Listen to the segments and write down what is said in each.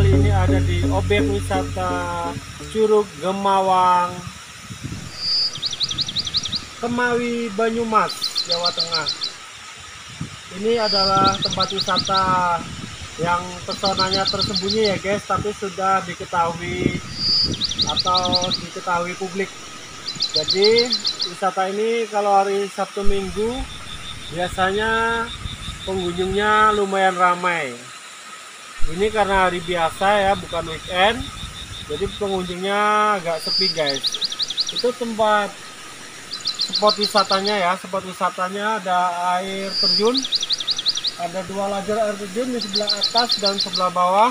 kali ini ada di objek wisata Curug Gemawang Kemawi Banyumas, Jawa Tengah. Ini adalah tempat wisata yang pesonanya tersembunyi ya guys, tapi sudah diketahui atau diketahui publik. Jadi wisata ini kalau hari Sabtu Minggu biasanya pengunjungnya lumayan ramai. Ini karena hari biasa ya, bukan weekend. Jadi pengunjungnya agak sepi guys. Itu tempat spot wisatanya ya spot wisatanya ada air terjun ada dua lajur air terjun di sebelah atas dan sebelah bawah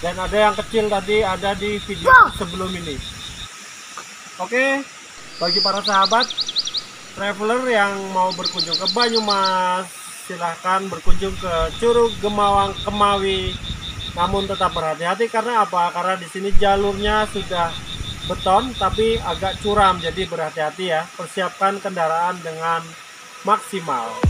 dan ada yang kecil tadi ada di video sebelum ini oke bagi para sahabat traveler yang mau berkunjung ke Banyumas silahkan berkunjung ke Curug Gemawang Kemawi. Namun tetap berhati-hati karena apa? Karena di sini jalurnya sudah beton tapi agak curam jadi berhati-hati ya. Persiapkan kendaraan dengan maksimal.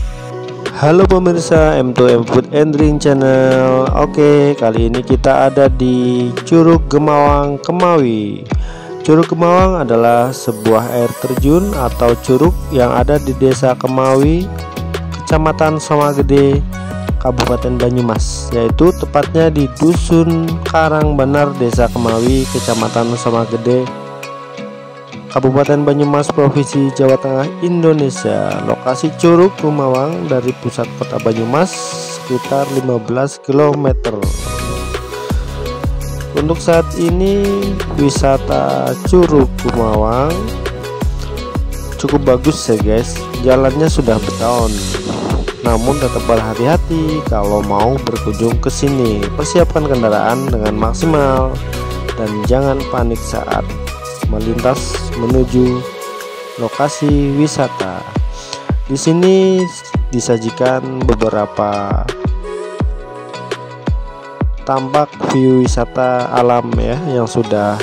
Halo pemirsa M2M Food and Drink Channel. Oke kali ini kita ada di Curug Gemawang Kemawi. Curug Gemawang adalah sebuah air terjun atau curug yang ada di desa Kemawi Kecamatan Somagede Kabupaten Banyumas yaitu tepatnya di Dusun Karangbenar Desa Kemawi Kecamatan Samagede Kabupaten Banyumas Provinsi Jawa Tengah Indonesia. Lokasi Curug Kumawang dari pusat kota Banyumas sekitar 15 km untuk saat ini wisata Curug Kumawang cukup bagus ya guys. Jalannya sudah beton namun tetap berhati-hati kalau mau berkunjung ke sini. Persiapkan kendaraan dengan maksimal dan jangan panik saat melintas menuju lokasi wisata. Di sini disajikan beberapa tampak view wisata alam ya yang sudah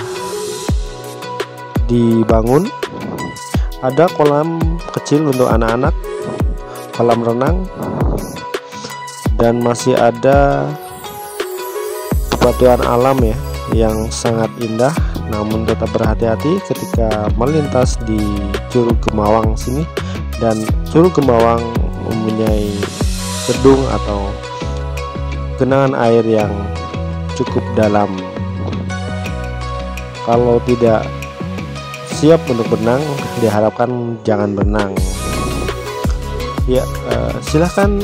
dibangun. Ada kolam kecil untuk anak-anak kolam renang. Dan masih ada bebatuan alam ya yang sangat indah. Namun tetap berhati-hati ketika melintas di Curug Gemawang sini. Dan Curug Gemawang mempunyai gedung atau genangan air yang cukup dalam. Kalau tidak siap untuk berenang diharapkan jangan berenang ya uh, silahkan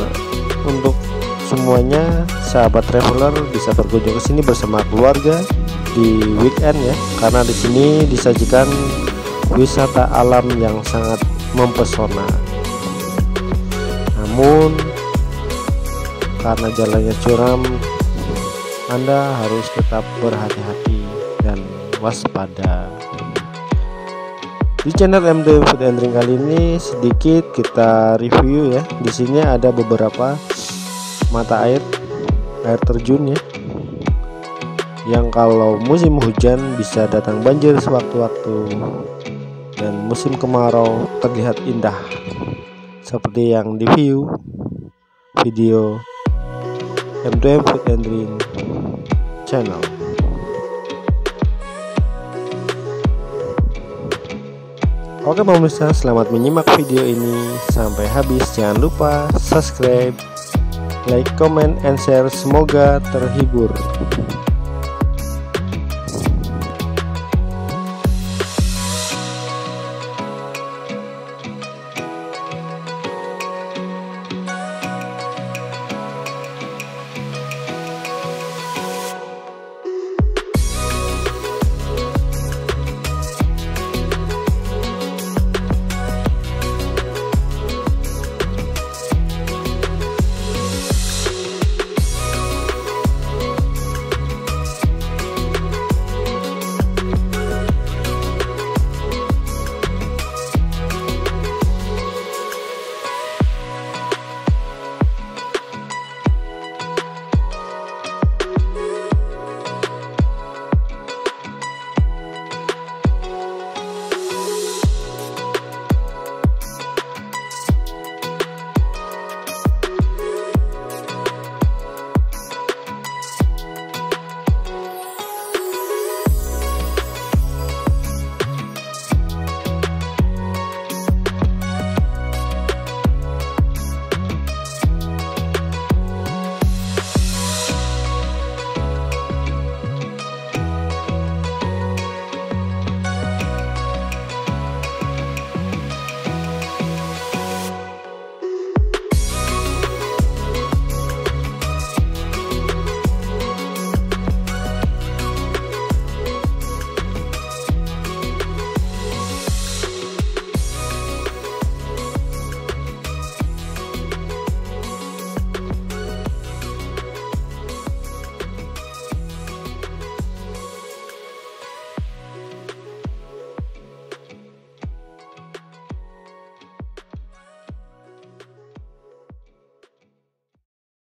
untuk semuanya sahabat traveler bisa berkunjung ke sini bersama keluarga di weekend ya. Karena di sini disajikan wisata alam yang sangat mempesona. Namun karena jalannya curam Anda harus tetap berhati-hati dan waspada di channel MD Food and Drink kali ini sedikit kita review ya. Di sini ada beberapa mata air air terjun ya. Yang kalau musim hujan bisa datang banjir sewaktu-waktu dan musim kemarau terlihat indah seperti yang di view video M2M Food and Drink channel. Oke pemirsa, selamat menyimak video ini sampai habis. Jangan lupa subscribe, like, comment, and share. Semoga terhibur.